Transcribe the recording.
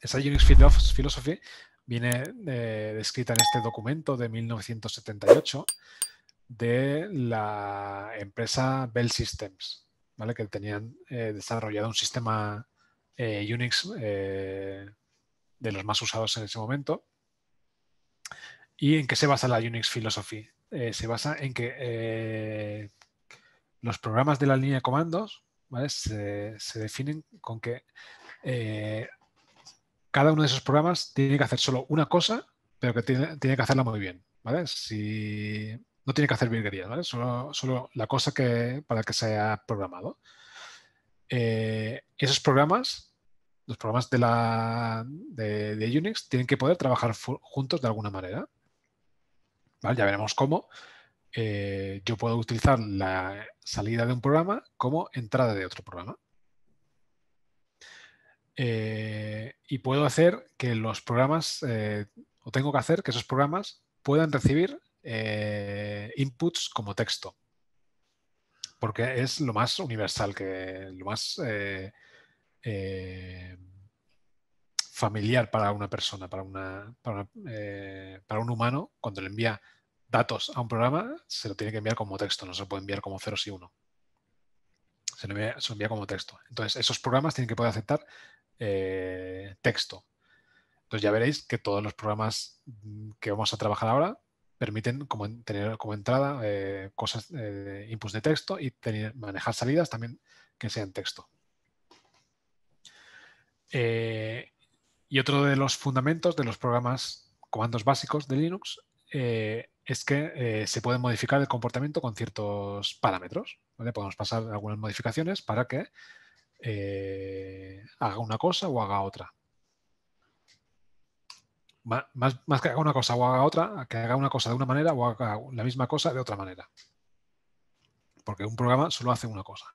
esa Unix Philosophy viene eh, descrita en este documento de 1978 de la empresa Bell Systems, ¿vale? que tenían eh, desarrollado un sistema eh, Unix de los más usados en ese momento. ¿Y en qué se basa la Unix Philosophy? se basa en que los programas de la línea de comandos se, definen con que cada uno de esos programas tiene que hacer solo una cosa, pero que tiene, que hacerla muy bien. ¿vale? No tiene que hacer virguerías, ¿vale? Solo, solo la cosa que, para la que se ha programado. Eh, esos programas, los programas de, la, de, Unix, tienen que poder trabajar juntos de alguna manera. Ya veremos cómo. Eh, yo puedo utilizar la salida de un programa como entrada de otro programa. Eh, y puedo hacer que los programas, eh, o tengo que hacer que esos programas puedan recibir eh, inputs como texto. Porque es lo más universal, que lo más familiar para una persona, para, una, para, un humano, cuando le envía datos a un programa, se lo tiene que enviar como texto, no se lo puede enviar como ceros y uno. Se lo envía, como texto. Entonces, esos programas tienen que poder aceptar eh, texto. Entonces ya veréis que todos los programas mm, que vamos a trabajar ahora permiten tener como entrada eh, cosas, eh, inputs de texto y tener, manejar salidas también que sean texto. y otro de los fundamentos de los programas comandos básicos de Linux es que se puede modificar el comportamiento con ciertos parámetros. Podemos pasar algunas modificaciones para que eh, haga una cosa o haga otra. Más, más, que haga una cosa o haga otra, que haga una cosa de una manera o haga la misma cosa de otra manera. Porque un programa solo hace una cosa.